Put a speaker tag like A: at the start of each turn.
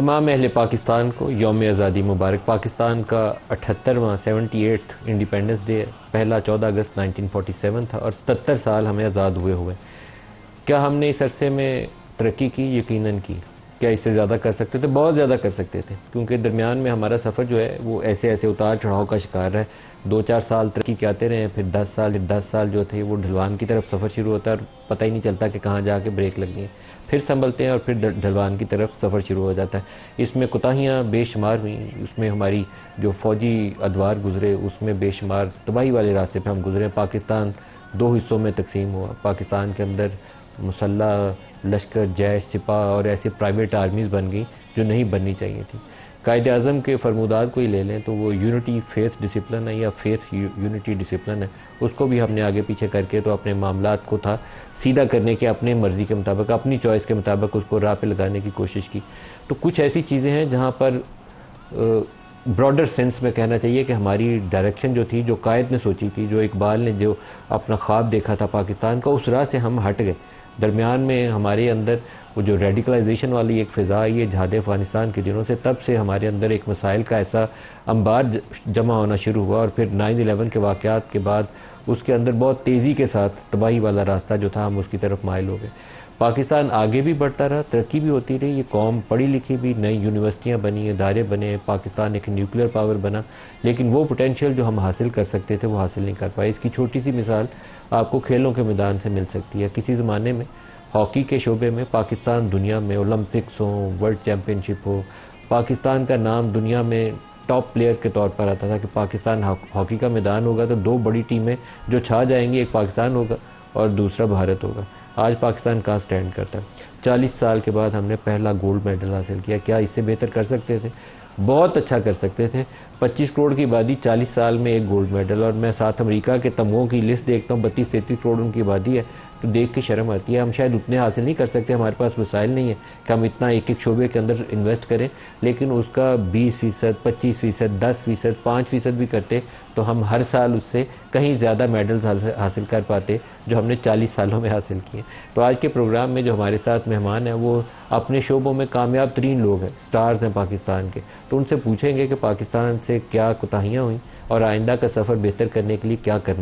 A: तमाम अहल पाकिस्तान को योम आज़ादी मुबारक। पाकिस्तान का अठहत्तरवा, सेवेंटी एट्थ इंडिपेंडेंस डे, पहला चौदह अगस्त 1947 था और सतर साल हमें आज़ाद हुए हुए। क्या हमने इस अरसे में तरक्की की, यकीनन की? क्या इससे ज़्यादा कर सकते थे? बहुत ज़्यादा कर सकते थे, क्योंकि दरमियान में हमारा सफ़र जो है, वो ऐसे ऐसे उतार चढ़ाव का शिकार है। दो चार साल तरक्की के आते रहे, फिर दस साल, फिर दस साल जो थे, वो ढलवान की तरफ़ सफ़र शुरू होता है और पता ही नहीं चलता कि कहाँ जा जाके ब्रेक लग गई। फिर संभलते हैं और फिर ढलवान की तरफ़ सफ़र शुरू हो जाता है। इसमें कोताहियाँ बेशुमार हुई, उसमें हमारी जो फौजी अदवार गुजरे, उसमें बेशुमार तबाही वाले रास्ते पर हम गुजरे। पाकिस्तान दो हिस्सों में तकसीम हुआ। पाकिस्तान के अंदर मुसल्ला, लश्कर, जैश, सिपा और ऐसे प्राइवेट आर्मीज़ बन गई जो नहीं बननी चाहिए थी। कायद अज़म के फरमुदात को ही ले लें तो वो यूनिटी फेथ डिसिप्लिन है या फेथ यूनिटी डिसिप्लिन है। उसको भी हमने आगे पीछे करके तो अपने मामला को था, सीधा करने के अपने मर्ज़ी के मुताबिक, अपनी चॉइस के मुताबिक उसको राह पे लगाने की कोशिश की। तो कुछ ऐसी चीज़ें हैं जहाँ पर ब्रॉडर सेंस में कहना चाहिए कि हमारी डायरेक्शन जो थी, जो कायद ने सोची थी, जो इकबाल ने जो अपना ख्वाब देखा था पाकिस्तान का, उस राह से हम हट गए। दरमियान में हमारे अंदर वो जो रेडिकलाइजेशन वाली एक फ़िज़ा आई है जहाद अफ़गानिस्तान के दिनों से, तब से हमारे अंदर एक मसाइल का ऐसा अंबार जमा होना शुरू हुआ और फिर नाइन अलेवन के वाक़ात के बाद उसके अंदर बहुत तेज़ी के साथ तबाही वाला रास्ता जो था, हम उसकी तरफ़ मायल हो गए। पाकिस्तान आगे भी बढ़ता रहा, तरक्की भी होती रही, ये कौम पढ़ी लिखी भी, नई यूनिवर्सिटियाँ बनी, इदारे बने, पाकिस्तान एक न्यूक्लियर पावर बना, लेकिन वो पोटेंशियल जो हम हासिल कर सकते थे, वो हासिल नहीं कर पाए। इसकी छोटी सी मिसाल आपको खेलों के मैदान से मिल सकती है। किसी ज़माने में, हॉकी के शोबे में पाकिस्तान दुनिया में ओलंपिक्स हो वर्ल्ड चैम्पियनशिप हो, पाकिस्तान का नाम दुनिया में टॉप प्लेयर के तौर पर आता था कि पाकिस्तान हॉकी का मैदान होगा तो दो बड़ी टीमें जो छा जाएँगी, एक पाकिस्तान होगा और दूसरा भारत होगा। आज पाकिस्तान कहाँ स्टैंड करता है? चालीस साल के बाद हमने पहला गोल्ड मेडल हासिल किया। क्या इससे बेहतर कर सकते थे? बहुत अच्छा कर सकते थे। 25 करोड़ की आबादी 40 साल में एक गोल्ड मेडल और मैं साथ अमेरिका के तमगों की लिस्ट देखता हूँ। बत्तीस, तैंतीस करोड़ उनकी आबादी है। तो देख के शर्म आती है। हम शायद उतने हासिल नहीं कर सकते, हमारे पास वसाइल नहीं है कि हम इतना एक एक शोबे के अंदर इन्वेस्ट करें, लेकिन उसका बीस फ़ीसद, पच्चीस फ़ीसद, दस फ़ीसद, पाँच फ़ीसद भी करते तो हम हर साल उससे कहीं ज़्यादा मेडल्स हासिल कर पाते, जो हमने चालीस सालों में हासिल किए। तो आज के प्रोग्राम में जो हमारे साथ मेहमान हैं, वो अपने शोबों में कामयाब तरीन लोग हैं, स्टार्स हैं पाकिस्तान के। तो उनसे पूछेंगे कि पाकिस्तान से क्या कोताहियाँ हुई और आइंदा का सफ़र बेहतर करने के लिए क्या करना